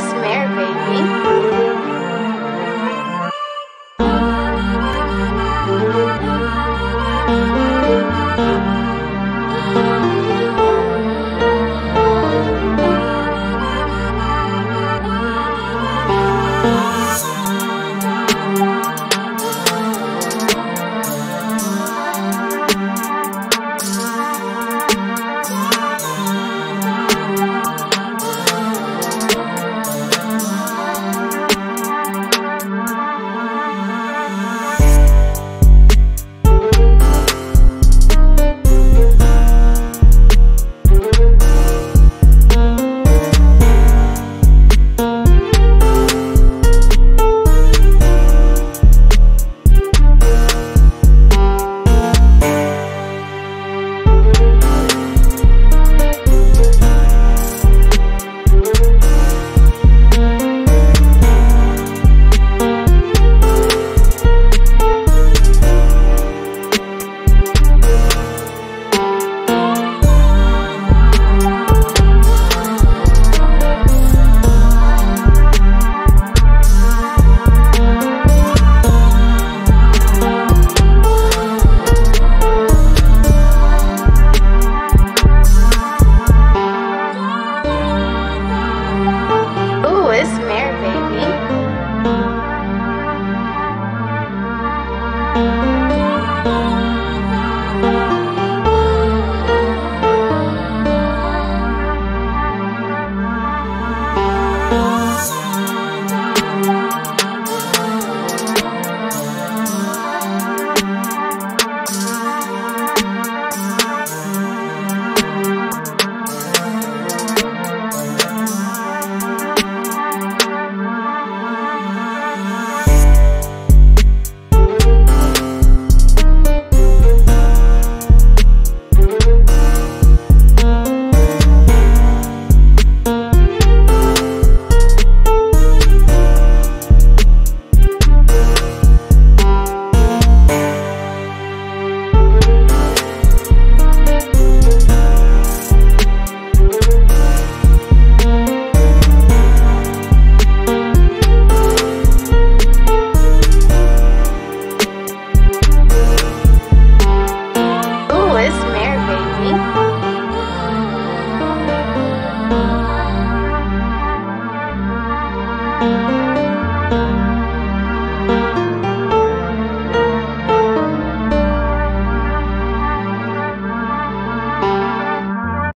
Mare, baby. this mare, baby.